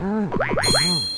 嗯嗯。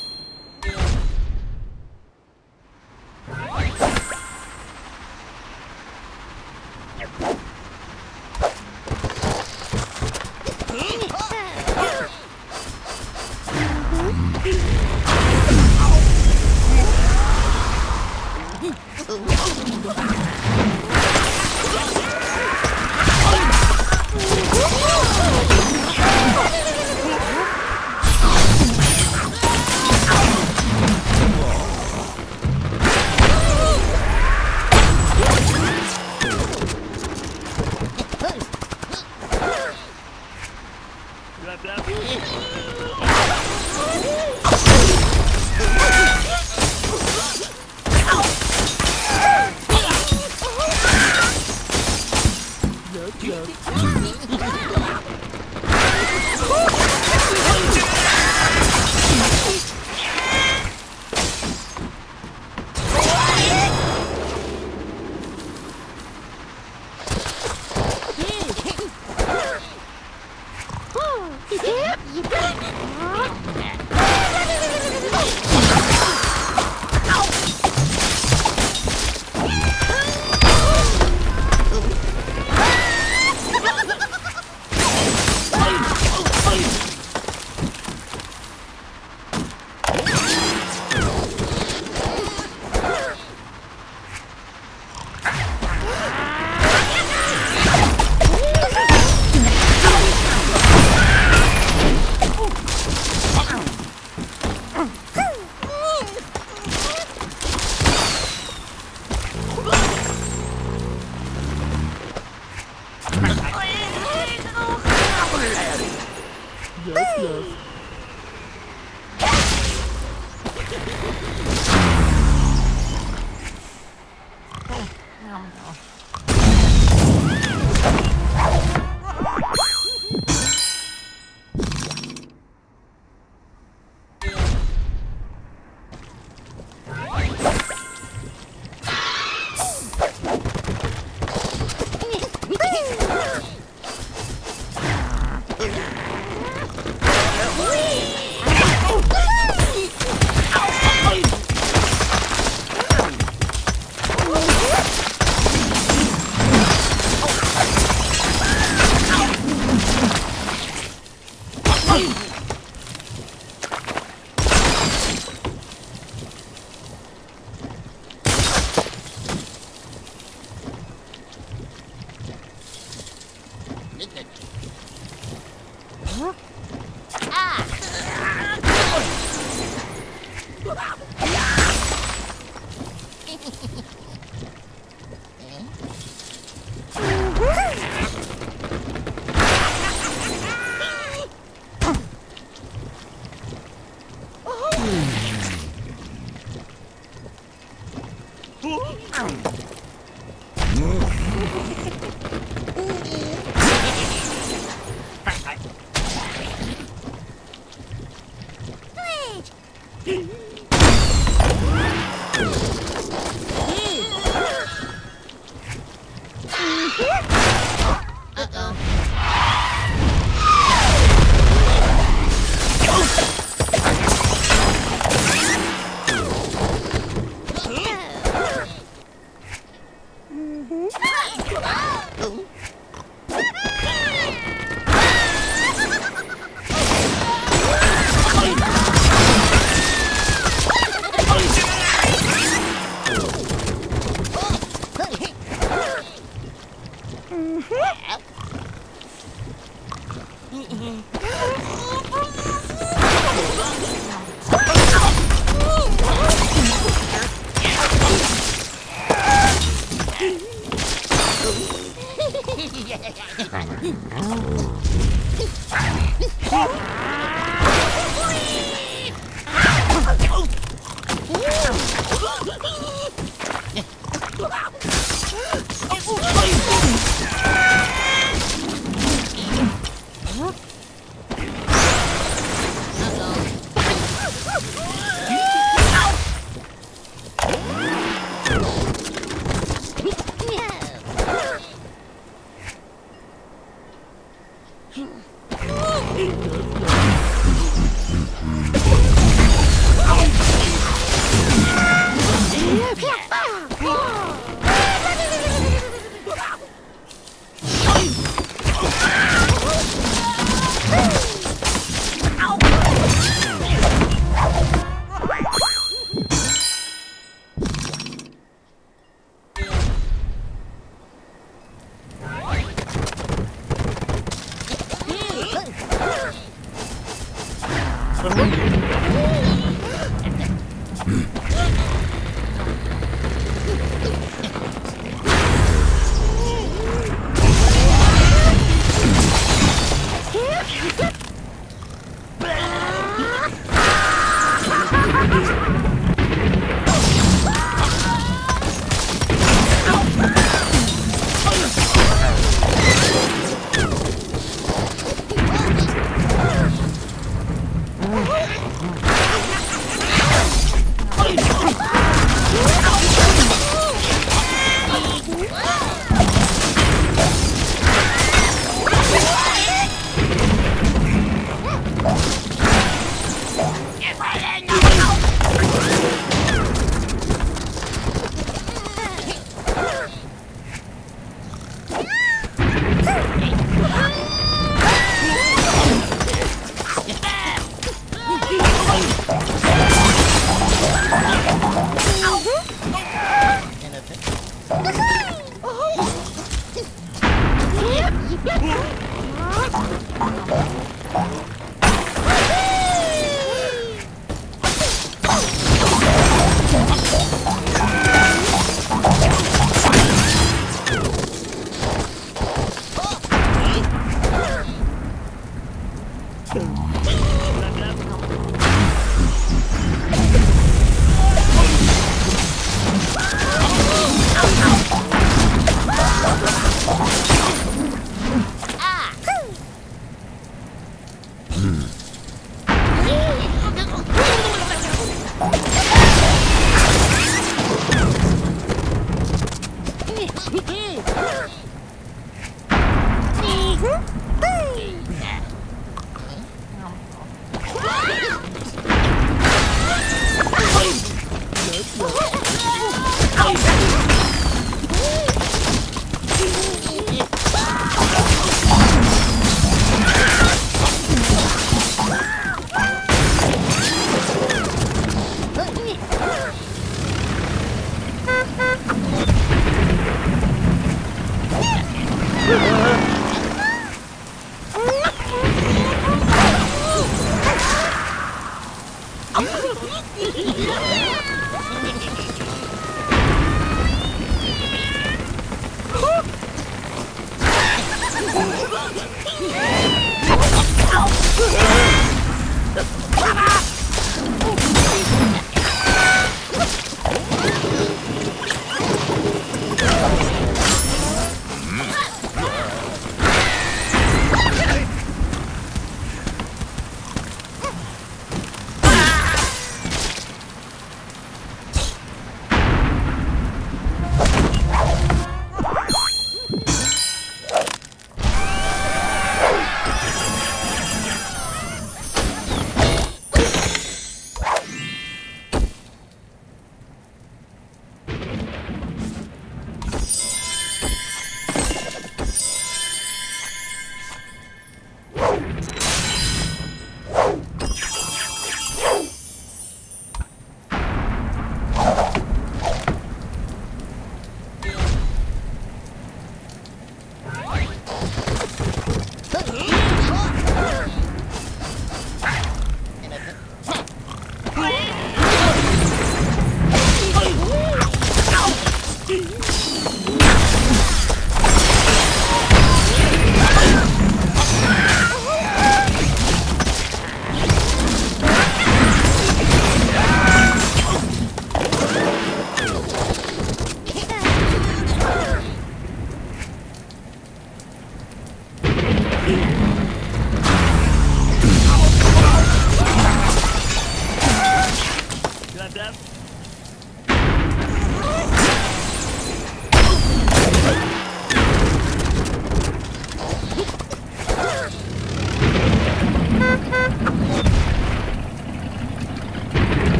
Mm.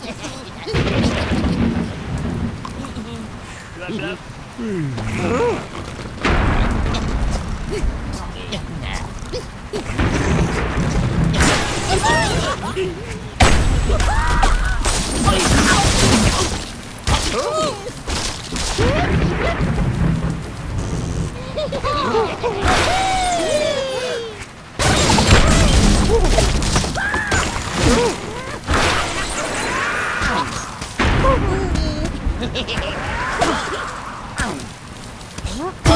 Good luck, hmm. Huh?